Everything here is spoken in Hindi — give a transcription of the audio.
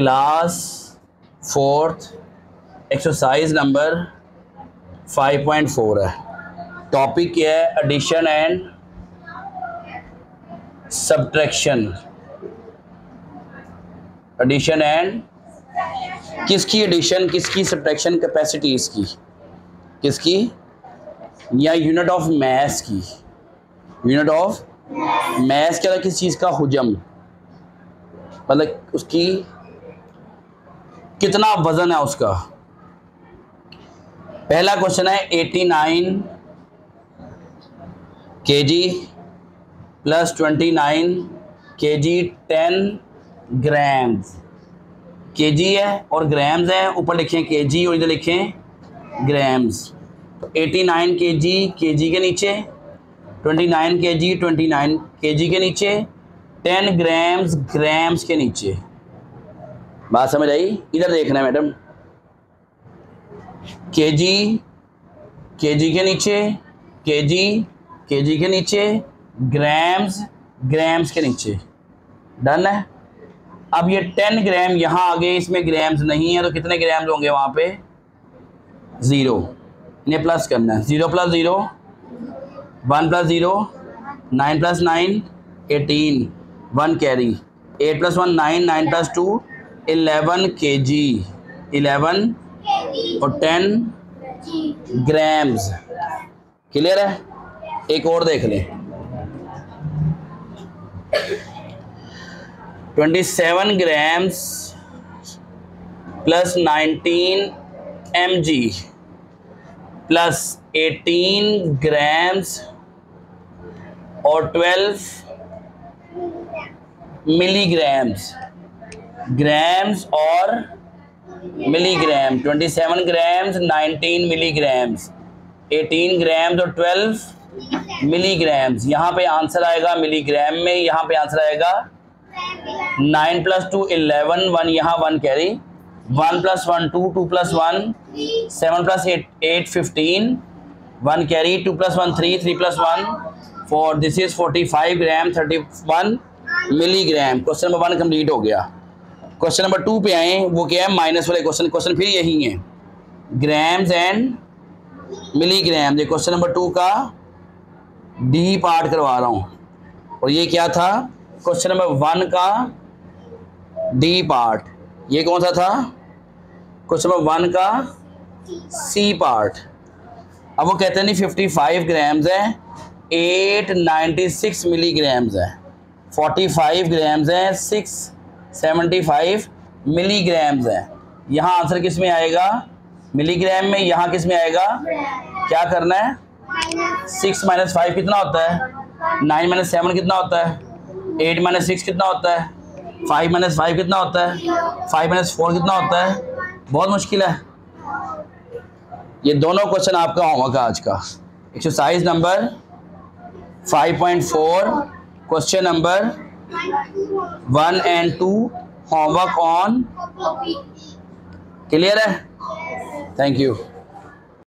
क्लास फोर्थ एक्सरसाइज नंबर 5.4 है। टॉपिक क्या है addition and subtraction addition and किसकी एडिशन किसकी सब्ट्रैक्शन कैपेसिटी इसकी? किसकी? या यूनिट ऑफ़ मैथ की। यूनिट ऑफ़ मैथ क्या किस चीज़ का? हुजम। मतलब उसकी कितना वज़न है उसका? पहला क्वेश्चन है 89 के G plus twenty nine K G ten grams K G है और ग्राम्स है, ऊपर लिखें के जी और इधर लिखें ग्राम्स तो eighty nine K G K G के नीचे. Twenty nine K G twenty nine K G के नीचे. टेन ग्राम्स ग्राम्स के नीचे. बात समझ आई? इधर देखना मैडम। के जी के जी के नीचे के जी के जी के नीचे, ग्राम्स ग्राम्स के नीचे। डन है? अब ये टेन ग्राम यहाँ आ गए इसमें ग्राम्स नहीं है तो कितने ग्राम्स होंगे वहाँ पे? ज़ीरो। इन्हें प्लस करना है। Zero plus zero, one plus zero nine plus nine eighteen one carry. Eight plus one nine nine plus two eleven K G eleven और टेन ग्राम्स। क्लियर है? एक और देख लें। Twenty seven grams plus nineteen M G plus eighteen grams और ट्वेल्व मिलीग्राम्स। ग्राम्स और milligram twenty seven grams nineteen milligrams eighteen grams और ट्वेल्व मिलीग्राम्स यहाँ पे आंसर आएगा मिलीग्राम में, यहाँ पे आंसर आएगा nine plus two eleven one यहाँ one carry one plus one two two plus one seven plus eight eight fifteen one carry two plus one three three plus one four this is forty five gram thirty one milligram question number one complete हो गया. क्वेश्चन नंबर टू पे आए, वो क्या है? माइनस वाले क्वेश्चन क्वेश्चन फिर यही है। ग्राम्स एंड मिलीग्राम ये क्वेश्चन नंबर टू का डी पार्ट करवा रहा हूँ। और ये क्या था? क्वेश्चन नंबर वन का डी पार्ट ये कौन सा था? क्वेश्चन नंबर वन का सी पार्ट अब वो कहते नहीं फिफ्टी फाइव ग्राम्स है एट नाइन्टी सिक्स मिलीग्राम्स है। फोर्टी फाइव ग्राम्स है सिक्स सेवेंटी फाइव मिलीग्राम्स है। यहाँ आंसर किसमें आएगा? मिलीग्राम में यहाँ किसमें आएगा? क्या करना है? सिक्स माइनस फाइव कितना होता है? नाइन माइनस सेवन कितना होता है? एट माइनस सिक्स कितना होता है? फाइव माइनस फाइव कितना होता है? फाइव माइनस फोर कितना होता है? बहुत मुश्किल है। ये दोनों क्वेश्चन आपका होमवर्क है आज का। Exercise number five point four question number one and two homework on clear है? Thank you